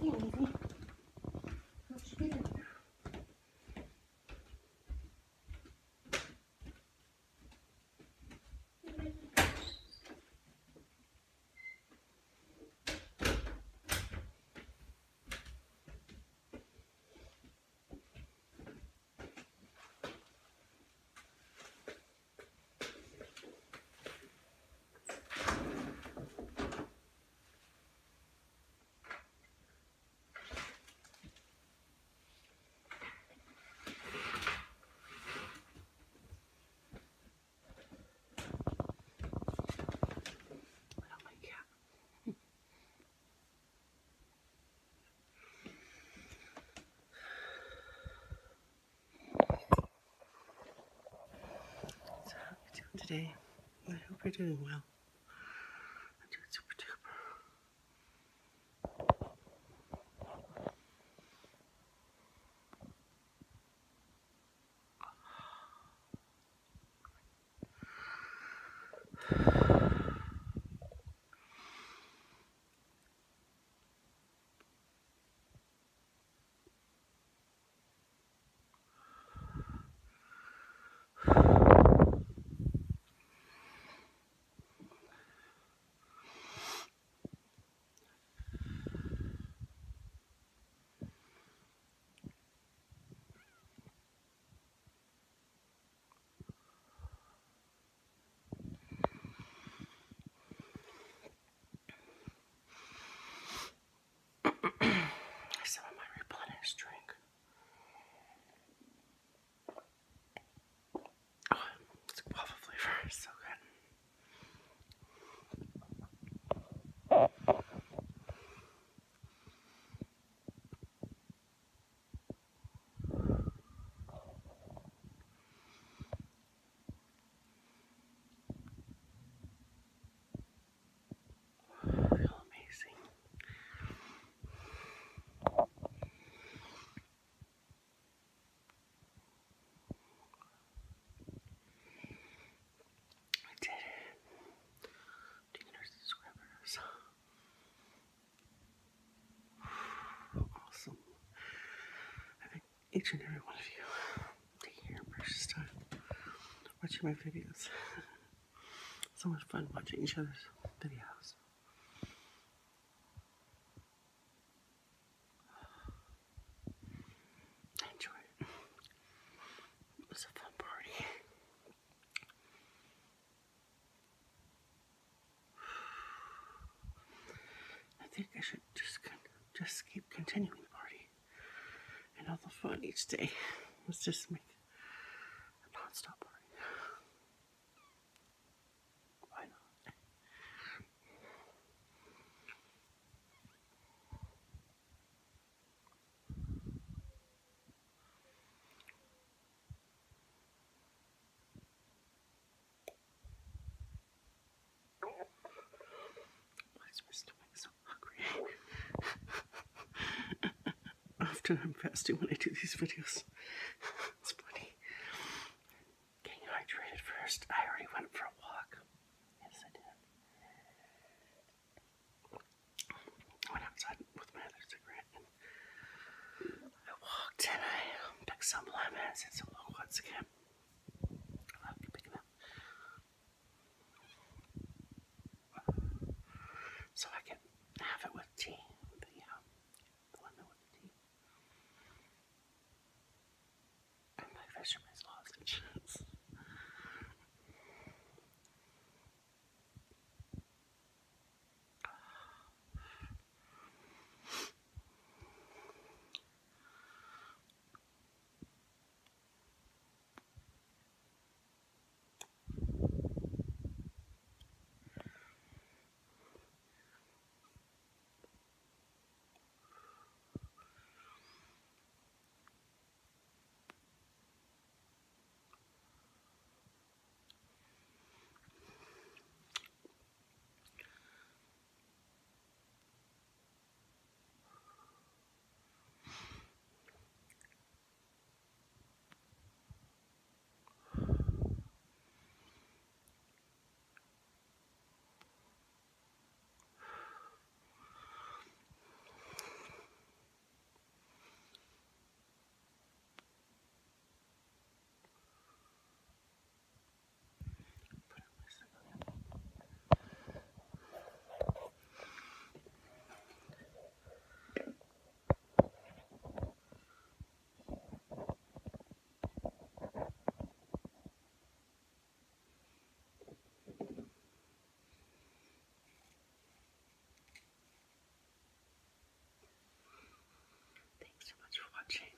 응. Today? I hope you're doing well. I'm doing super duper. Some of my replenished drink. Oh, it's guava flavor. It's so good. I feel amazing. I did it. Dinner's subscribers. Awesome. I think each and every one of you taking precious time watching my videos. so much fun watching each other's videos. The fun each day. Let's just make a non-stop Often I'm fasting when I do these videos. It's funny. Getting hydrated first. I already went for a walk. Yes, I did. I went outside with my other cigarette and I walked and I picked some lemons and some loquats again. Watching.